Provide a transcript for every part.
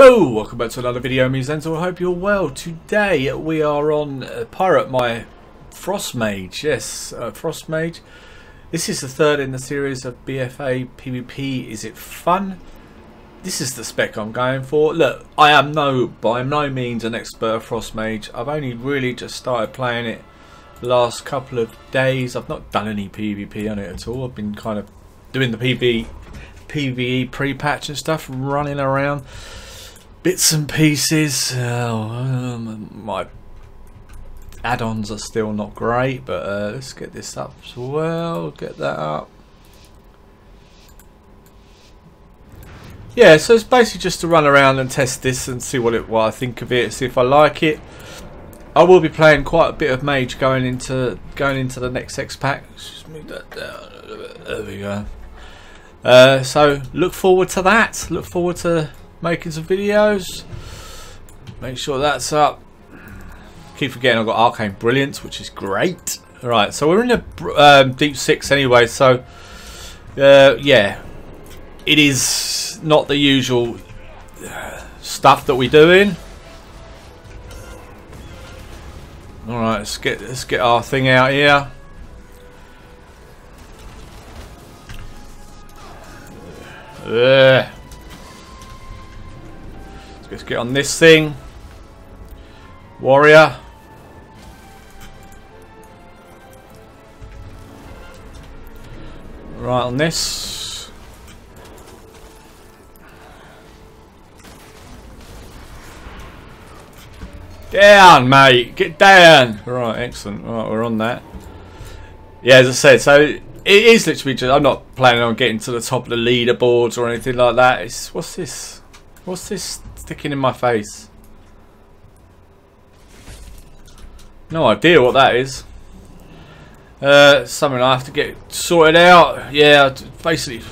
Hello, welcome back to another video, me Zenzul. I hope you're well. Today we are on uh, Pirate My Frost Mage. Yes, uh, Frost Mage. This is the third in the series of BFA PvP. Is it fun? This is the spec I'm going for. Look, I am no by no means an expert Frost Mage. I've only really just started playing it last couple of days. I've not done any PvP on it at all. I've been kind of doing the PvP PvE pre-patch and stuff, running around bits and pieces. Oh, um, my add-ons are still not great, but uh, let's get this up as well. Get that up. Yeah, so it's basically just to run around and test this and see what it what I think of it, see if I like it. I will be playing quite a bit of Mage going into going into the next X pack. Just move that down. There we go. Uh, so look forward to that. Look forward to making some videos. Make sure that's up. Keep forgetting I've got Arcane Brilliance, which is great. Alright, so we're in the um, Deep 6 anyway, so uh, yeah. It is not the usual uh, stuff that we're doing. Alright, let's get let's get our thing out here. Let's get on this thing. Warrior. Right on this. Down, mate. Get down. Right, excellent. Right, we're on that. Yeah, as I said, so it is literally just. I'm not planning on getting to the top of the leaderboards or anything like that. It's what's this? What's this sticking in my face? No idea what that is. Uh, something I have to get sorted out. Yeah, basically.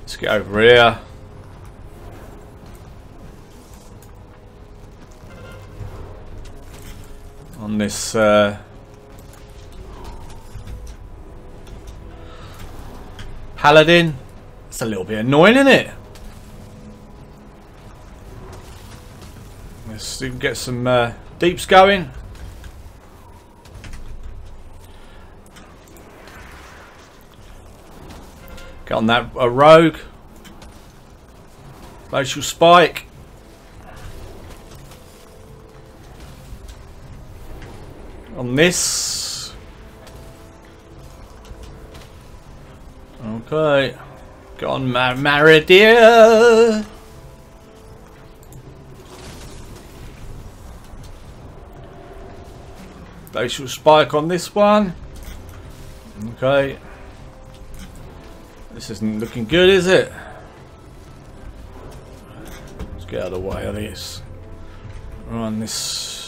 Let's get over here. On this. Uh, Paladin. It's a little bit annoying, isn't it? Let's see if we can get some uh, deeps going. Get on that a rogue. Glacial spike. On this. Okay. Go on, Mar. Glacial spike on this one. Okay. This isn't looking good, is it? Let's get out of the way of this. Run this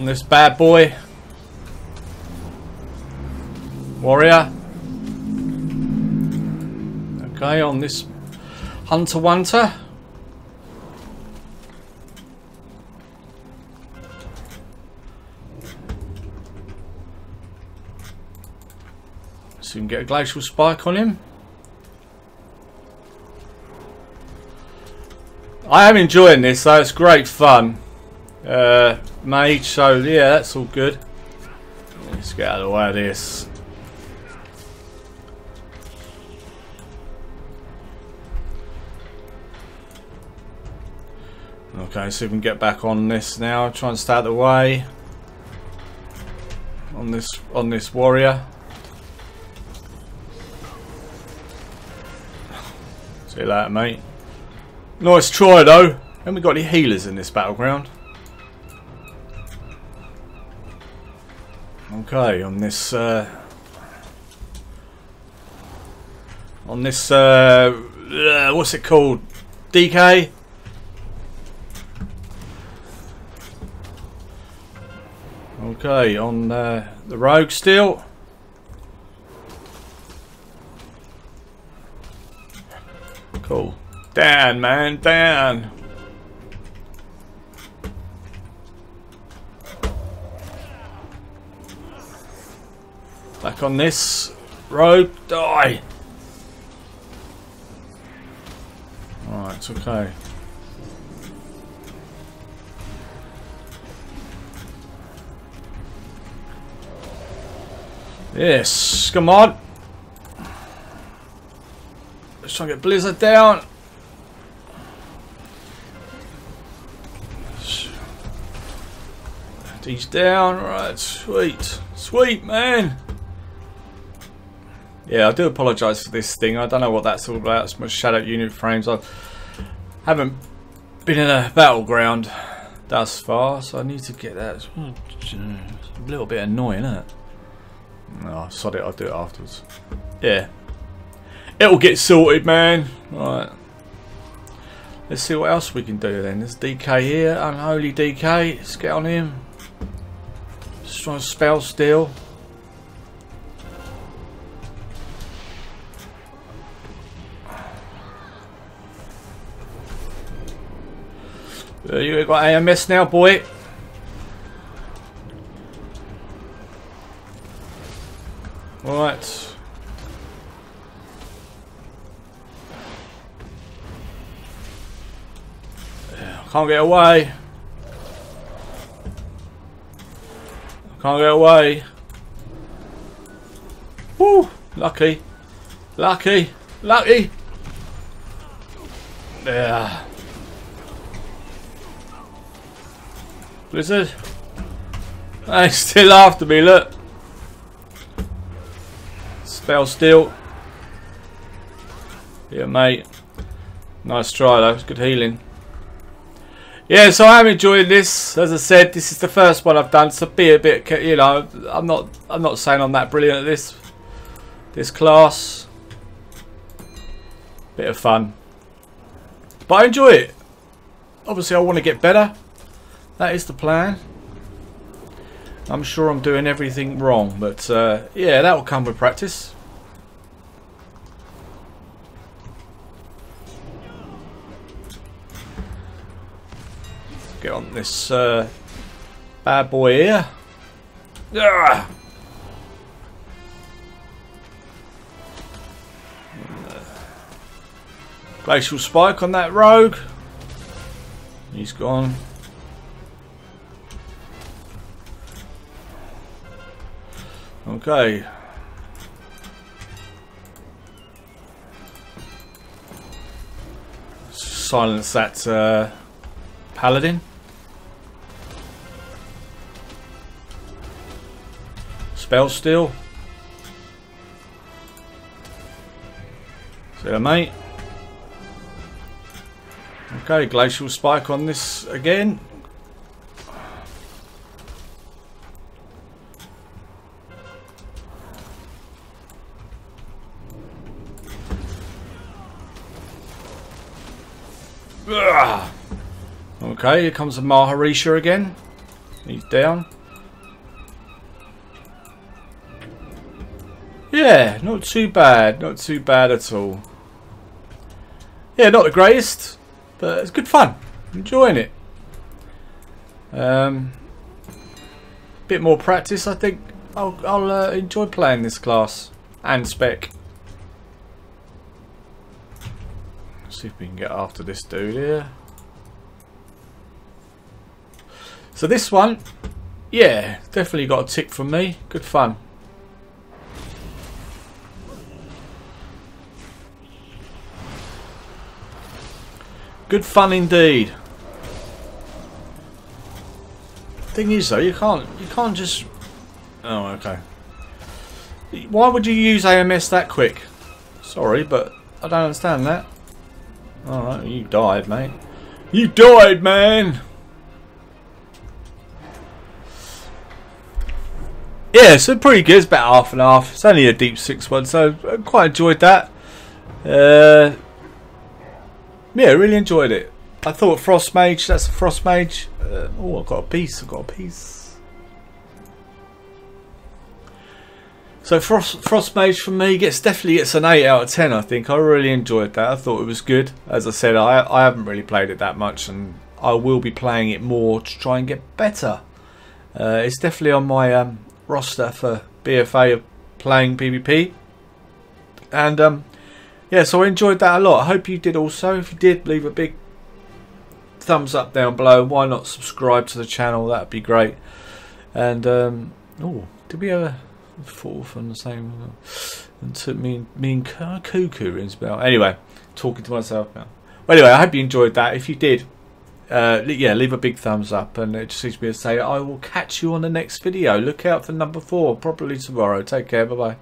on this bad boy. Warrior. Okay, on this Hunter Wunter. So we can get a glacial spike on him. I am enjoying this, so it's great fun. Uh, mage, so yeah, that's all good. Let's get out of the way of this. Okay, so we can get back on this now. Try and stay out the way. On this on this warrior. See you later, mate. Nice try though. Haven't we got any healers in this battleground? Okay, on this uh, on this uh, uh, what's it called? DK. Okay, on uh, the rogue still. Cool. Dan, man, Dan. Back on this. Rogue, die! Alright, it's okay. Yes, come on. Let's try and get Blizzard down. He's down. Right, sweet. Sweet, man. Yeah, I do apologise for this thing. I don't know what that's all about. It's my shadow unit frames. I haven't been in a battleground thus far, so I need to get that. It's a little bit annoying, isn't it? No, sod it, I'll do it afterwards. Yeah. It'll get sorted, man. Right. Let's see what else we can do then. There's DK here, unholy DK. Let's get on him. Just trying to Spellsteal. You got AMS now, boy. Right. Can't get away. Can't get away. Woo! Lucky. Lucky. Lucky. Yeah. Blizzard. Hey, still after me, look. Spellsteal. Yeah, mate. Nice try though. It's good healing. Yeah, so I'm enjoying this. As I said, this is the first one I've done, so be a bit, you know, I'm not, I'm not saying I'm that brilliant at this, this class. Bit of fun, but I enjoy it. Obviously, I want to get better. That is the plan. I'm sure I'm doing everything wrong, but uh, yeah, that will come with practice. Get on this uh, bad boy here. Ah! Glacial spike on that rogue. He's gone. Okay. Silence that uh, paladin. Spellsteal. See you, mate. Okay, glacial spike on this again. Okay, here comes the Maharisha again. He's down. Yeah, not too bad. Not too bad at all. Yeah, not the greatest, but it's good fun. Enjoying it. Um, bit more practice, I think. I'll, I'll uh, enjoy playing this class and spec. See if we can get after this dude here. So this one, yeah, definitely got a tick from me. Good fun. Good fun indeed. Thing is though, you can't you can't just Oh okay. Why would you use AMS that quick? Sorry, but I don't understand that. Alright, you died, mate. You died, man! Yeah, so pretty good. It's about half and half. It's only a deep six one, so I quite enjoyed that. Uh, yeah, really enjoyed it. I thought Frost Mage, that's a Frost Mage. Uh, oh, I've got a piece, I've got a piece. So Frost, Frost Mage for me gets definitely gets an 8 out of 10 I think. I really enjoyed that. I thought it was good. As I said, I, I haven't really played it that much and I will be playing it more to try and get better. Uh, it's definitely on my um, roster for BFA of playing PvP. And um, yeah, so I enjoyed that a lot. I hope you did also. If you did, leave a big thumbs up down below. Why not subscribe to the channel? That'd be great. And um, oh, did we ever fall from the same? And took me, me and Cuckoo rings bell. Anyway, talking to myself now. Well, anyway, I hope you enjoyed that. If you did, uh, yeah, leave a big thumbs up, and it just seems me to say I will catch you on the next video. Look out for number four, probably tomorrow. Take care. Bye bye.